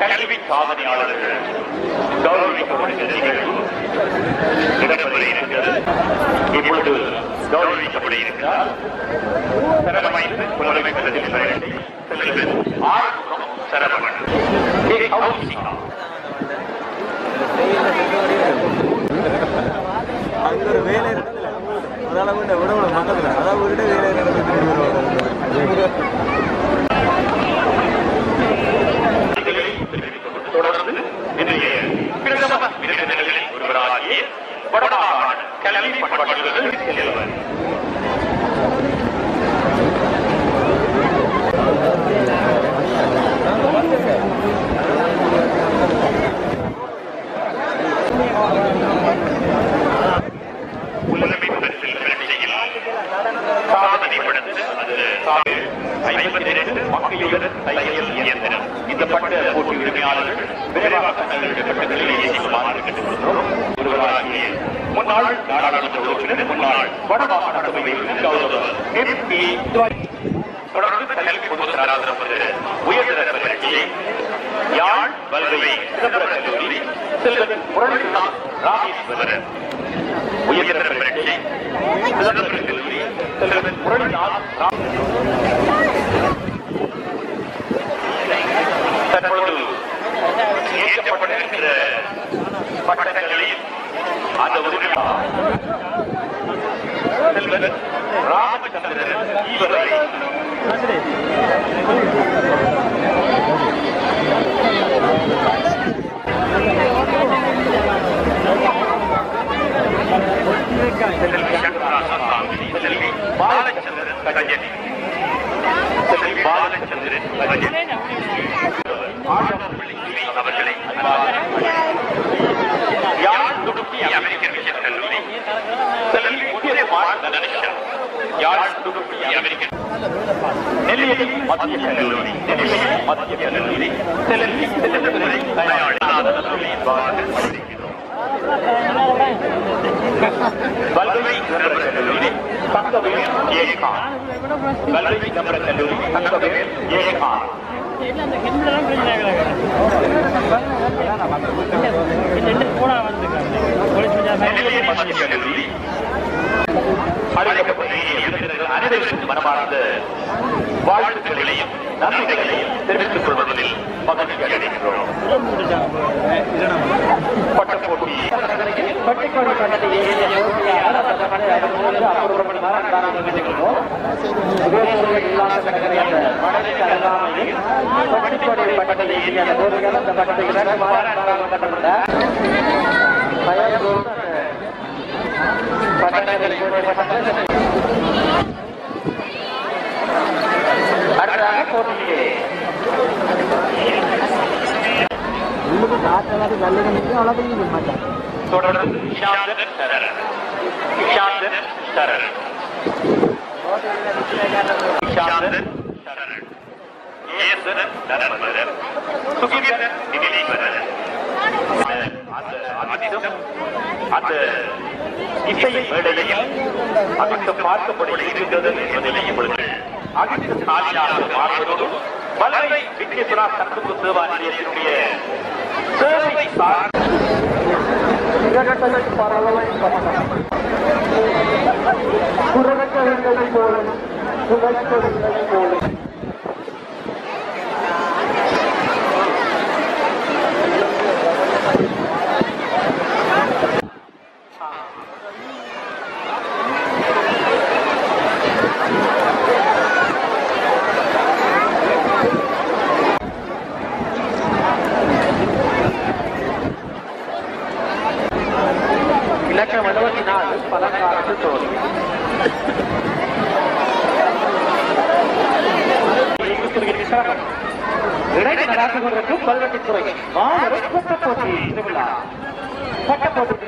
கல்வி சாதனையாளர்கள் கௌரவிக்கப்படுகிற இருக்கிறது. இப்பொழுது கௌரவிக்கப்பட இருக்கிறார். சரவணைத்து புலமைப்பதில் செல்வன் ஆறுமுகம் அங்க ஒரு வேலை இருக்குதுல்ல? ஒரு மக்களுடன் தையல் இயந்திரம். இந்த பட்ட போட்டி உரிமையாளர்கள் விரைவாக தங்களுடைய பட்டங்களை இயக்குமாறு கேட்டுக்கொள்கிறோம் ஒருவராகிய முன்னாள் நாடாளுமன்ற உறுப்பினர் முன்னாள் வடமாகாண சபையில் கௌரவ எம்பி தொடர்ந்து கல்வி பொதுத்தராதரம் உயர்தர யாழ் வல்வை சிதம்பர கல்லூரி செல்வன் முரளிநாத் ராமேஸ்வரர் உயர்தர பரீட்சை சிதம்பர கல்லூரி செல்வன் தற்பொழுது ஏற்றப்பட்டிருக்கிற பட்டங்களில் ராமச்சந்திரன் ஈவரை செல்வி சங்கராசன் செல்வி பாலச்சந்திரன் கஜனி செல்வி பாலச்சந்திரன் கஜனி ஆண்டவர்களை அவர்களை யாழ் துடுக்கி மிஷன் மத்திய கல்லூரி நெல்லியடி மத்திய கல்லூரி செல்லத்துறை மத்திய கல்லூரி அழைக்கப்பட்ட இளைஞர்கள் அனைவருக்கும் மனமார்ந்த வாழ்த்துக்களையும் நன்றிகளையும் தெரிவித்துக் கொள்வதில் மகிழ்ச்சி அடைகிறோம் பட்டப்போட்டி. பட்டிக்கோடி பட்டத்தை ஏறிய போட்டியாளர் அந்த படத்தை உள்ளுக்கு காற்றலாது நல்ல கண்டிப்பாக அவ்வளோ பண்ணி மாட்டாங்க தொடர்ந்து இஷாந்தன் சரண் இஷாந்தன் சரண் இஷாந்தன் சரண் ஏசன் தனமரன் சுகீந்தன் நிதிலீவரன் அதிகம் அந்த இசை மேடையையும் அதற்கு பார்க்கப்படி இருந்தது என்பதிலே உங்களுக்கு சாலியாக மாறுவதோடு வல்லமை விக்னேஸ்வரா சத்துக்கு சேவா நிலையத்தினுடைய சேவை சார் இடைக்கு நடாத்து கொண்டிருக்கும் கல்வெட்டுத்துறை மாணவர் பட்டப்போட்டி